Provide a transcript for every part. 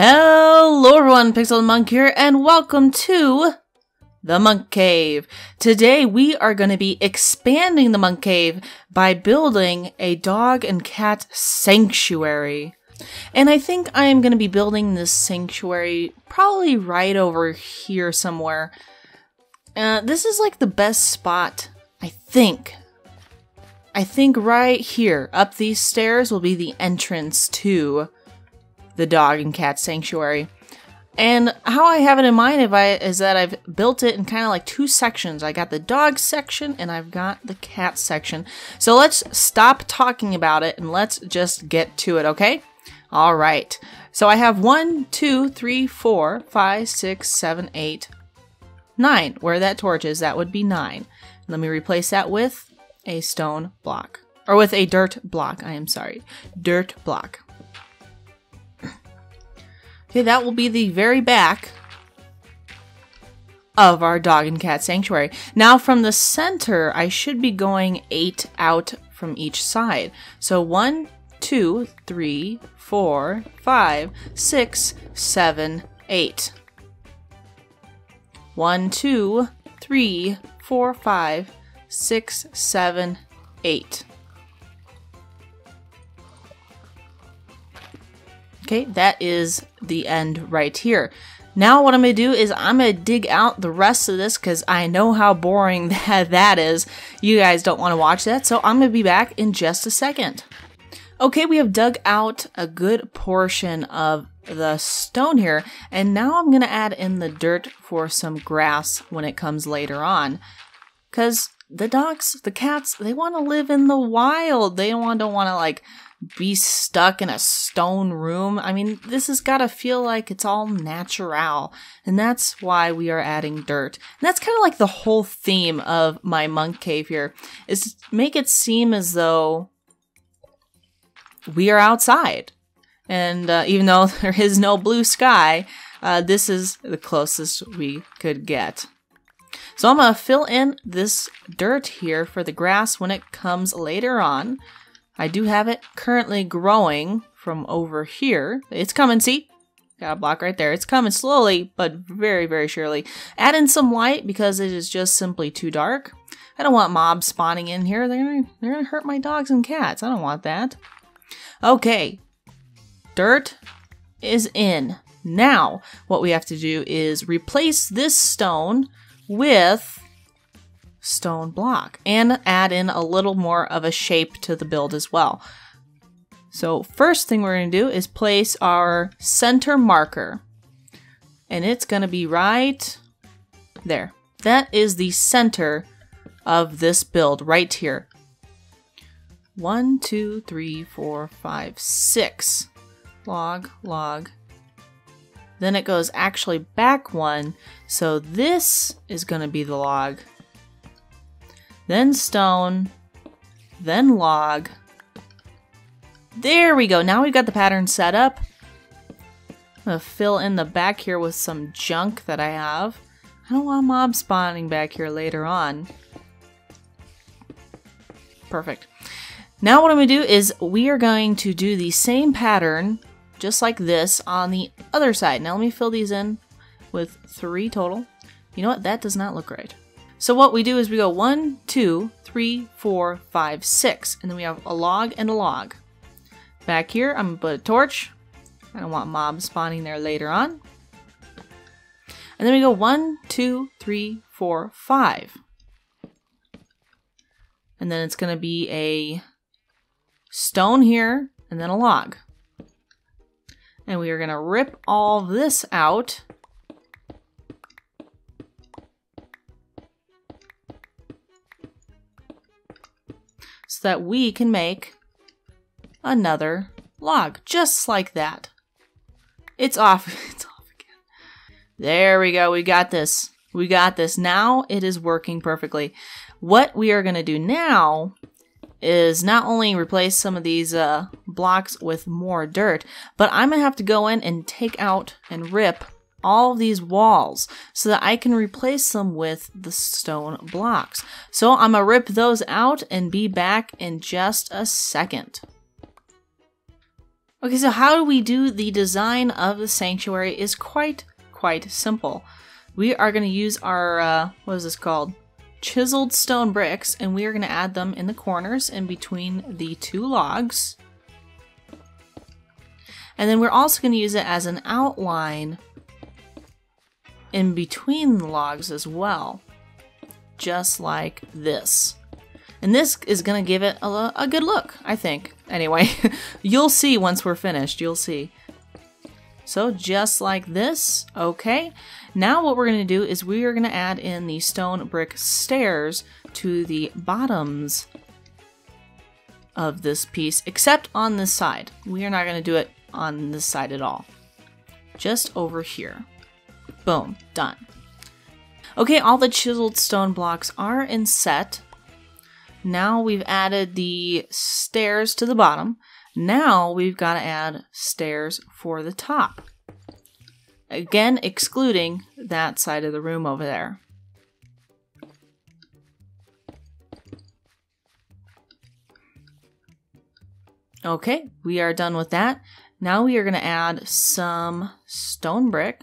Hello everyone, Pixeled Monk here, and welcome to the Monk Cave. Today we are going to be expanding the Monk Cave by building a dog and cat sanctuary. And I think I am going to be building this sanctuary probably right over here somewhere. Uh, this is like the best spot, I think. I think right here, up these stairs, will be the entrance to the dog and cat sanctuary. And how I have it in mind if I, is that I've built it in kind of like two sections. I got the dog section and I've got the cat section. So let's stop talking about it and let's just get to it, okay? All right. So I have one, two, three, four, five, six, seven, eight, nine. Where that torch is, that would be nine. Let me replace that with a stone block. Or with a dirt block, I am sorry. Dirt block. Okay, that will be the very back of our dog and cat sanctuary. Now from the center, I should be going eight out from each side. So one, two, three, four, five, six, seven, eight. One, two, three, four, five, six, seven, eight. Okay, that is the end right here. Now what I'm going to do is I'm going to dig out the rest of this because I know how boring that, that is. You guys don't want to watch that, so I'm going to be back in just a second. Okay, we have dug out a good portion of the stone here, and now I'm going to add in the dirt for some grass when it comes later on. Because the dogs, the cats, they want to live in the wild. They don't want, to like be stuck in a stone room. I mean, this has got to feel like it's all natural. And that's why we are adding dirt. And that's kind of like the whole theme of my monk cave here is make it seem as though we are outside. And uh, even though there is no blue sky, uh, this is the closest we could get. So I'm going to fill in this dirt here for the grass when it comes later on. I do have it currently growing from over here. It's coming, see? Got a block right there. It's coming slowly, but very, very surely. Add in some light because it is just simply too dark. I don't want mobs spawning in here. They're gonna, they're gonna hurt my dogs and cats. I don't want that. Okay. Dirt is in. Now, what we have to do is replace this stone with stone block and add in a little more of a shape to the build as well. So first thing we're going to do is place our center marker and it's going to be right there. That is the center of this build right here. One, two, three, four, five, six. Log, log. Then it goes actually back one. So this is going to be the log then stone, then log. There we go. Now we've got the pattern set up. I'm going to fill in the back here with some junk that I have. I don't want mob spawning back here later on. Perfect. Now what I'm going to do is we are going to do the same pattern, just like this, on the other side. Now let me fill these in with three total. You know what? That does not look right. So what we do is we go one, two, three, four, five, six, and then we have a log and a log. Back here, I'm gonna put a torch. I don't want mobs spawning there later on. And then we go one, two, three, four, five. And then it's gonna be a stone here, and then a log. And we are gonna rip all this out so that we can make another log, just like that. It's off. It's off again. There we go. We got this. We got this. Now it is working perfectly. What we are going to do now is not only replace some of these uh, blocks with more dirt, but I'm going to have to go in and take out and rip all these walls so that I can replace them with the stone blocks. So I'm gonna rip those out and be back in just a second. Okay, so how do we do the design of the sanctuary is quite, quite simple. We are to use our, uh, what is this called? Chiseled stone bricks, and we are to add them in the corners in between the two logs. And then we're also to use it as an outline in between the logs as well. Just like this. And this is going to give it a, a, good look, I think. Anyway, you'll see once we're finished. You'll see. So just like this, okay. Now what we're going to do is we are going to add in the stone brick stairs to the bottoms of this piece, except on this side. We are not going to do it on this side at all. Just over here. Boom, done. Okay, all the chiseled stone blocks are in set. Now we've added the stairs to the bottom. Now we've got to add stairs for the top. Again, excluding that side of the room over there. Okay, we are done with that. Now we are going to add some stone brick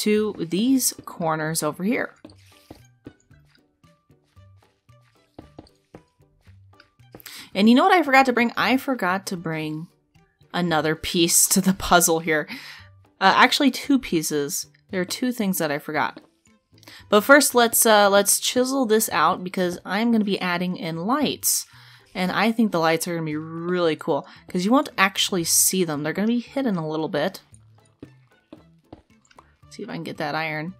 to these corners over here. And you know what I forgot to bring? I forgot to bring another piece to the puzzle here. Uh, actually, two pieces. There are two things that I forgot. But first, let's uh, let's chisel this out because I'm going to be adding in lights. And I think the lights are going to be really cool because you won't actually see them. They're going to be hidden a little bit. See if I can get that iron.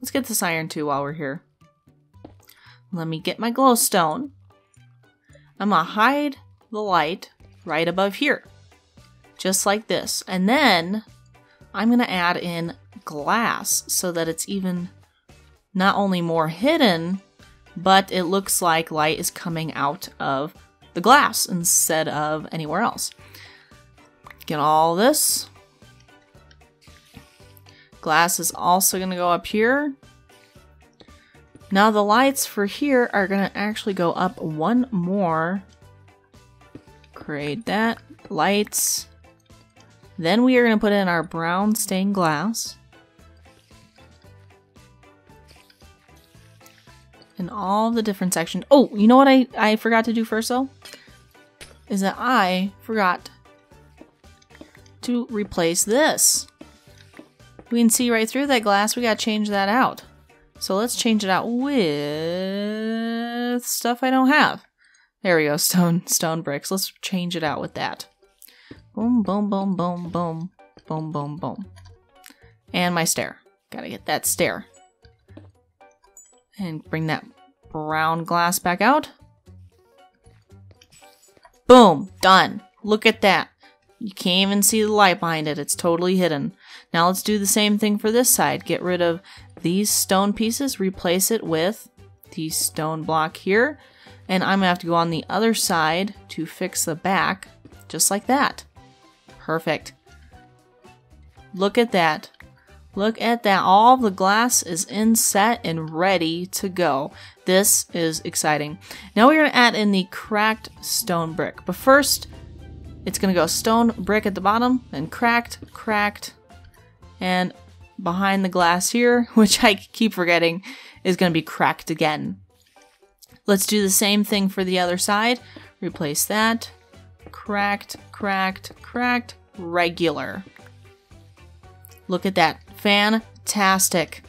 Let's get this iron too while we're here. Let me get my glowstone. I'm to hide the light right above here. Just like this. And then I'm to add in glass so that it's even not only more hidden, but it looks like light is coming out of the glass instead of anywhere else. Get all this. Glass is also going to go up here. Now the lights for here are going to actually go up one more. Create that. Lights. Then we are going to put in our brown stained glass. in all the different sections. Oh, you know what I, I forgot to do first though? Is that I forgot to replace this. We can see right through that glass. We got to change that out. So let's change it out with stuff I don't have. There we go, stone stone bricks. Let's change it out with that. Boom, boom, boom, boom, boom, boom, boom, boom. And my stair. Gotta get that stair and bring that brown glass back out. Boom, done. Look at that. You can't even see the light behind it. It's totally hidden. Now let's do the same thing for this side. Get rid of these stone pieces, replace it with the stone block here. And I'm gonna have to go on the other side to fix the back, just like that. Perfect. Look at that. Look at that. All the glass is inset and ready to go. This is exciting. Now we're going to add in the cracked stone brick. But first, it's going to go stone brick at the bottom, then cracked, cracked, and behind the glass here, which I keep forgetting, is going to be cracked again. Let's do the same thing for the other side. Replace that. Cracked, cracked, cracked, regular. Look at that. Fantastic.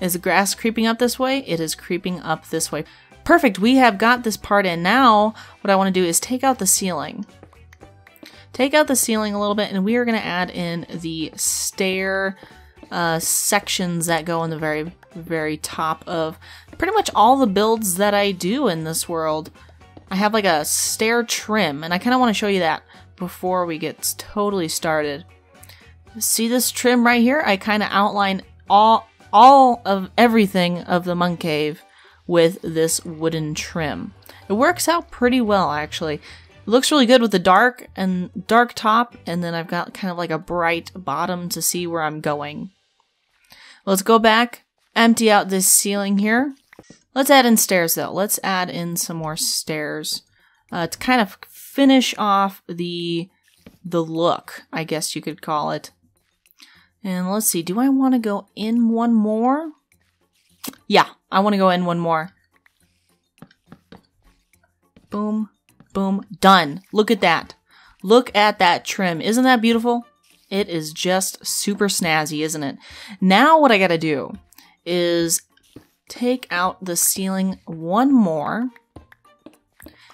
Is the grass creeping up this way? It is creeping up this way. Perfect, we have got this part in. Now, what I want to do is take out the ceiling. Take out the ceiling a little bit, and we are going to add in the stair uh, sections that go on the very, very top of pretty much all the builds that I do in this world. I have like a stair trim, and I kind of want to show you that before we get totally started. See this trim right here? I kind of outline all all of everything of the monk cave with this wooden trim. It works out pretty well actually. Looks really good with the dark and dark top and then I've got kind of like a bright bottom to see where I'm going. Let's go back, empty out this ceiling here. Let's add in stairs though. Let's add in some more stairs. uh, to kind of finish off the the look, I guess you could call it. And let's see, do I want to go in one more? Yeah, I want to go in one more. Boom, boom, done. Look at that. Look at that trim. Isn't that beautiful? It is just super snazzy, isn't it? Now what I gotta do is take out the ceiling one more.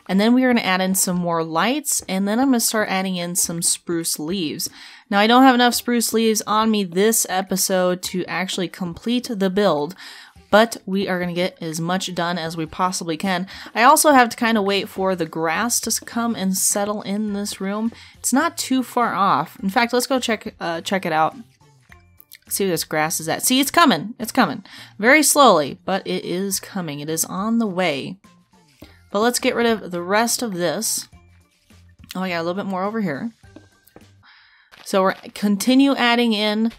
And then we're to add in some more lights, and then I'm to start adding in some spruce leaves. Now, I don't have enough spruce leaves on me this episode to actually complete the build, but we are going to get as much done as we possibly can. I also have to kind of wait for the grass to come and settle in this room. It's not too far off. In fact, let's go check uh, check it out. See where this grass is at. See, it's coming. It's coming. Very slowly, but it is coming. It is on the way. But let's get rid of the rest of this. Oh, got a little bit more over here. So we're continue adding in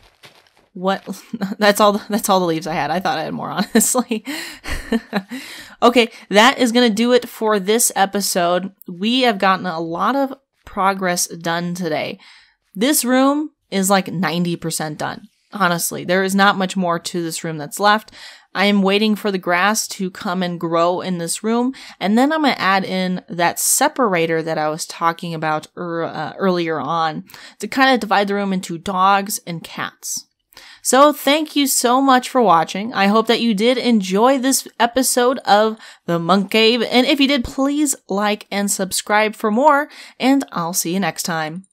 what that's all that's all the leaves I had. I thought I had more honestly. okay, that is going to do it for this episode. We have gotten a lot of progress done today. This room is like 90% done. Honestly, there is not much more to this room that's left. I am waiting for the grass to come and grow in this room, and then I'm going to add in that separator that I was talking about er, uh, earlier on to kind of divide the room into dogs and cats. So thank you so much for watching. I hope that you did enjoy this episode of The Monk Cave. And if you did, please like and subscribe for more. And I'll see you next time.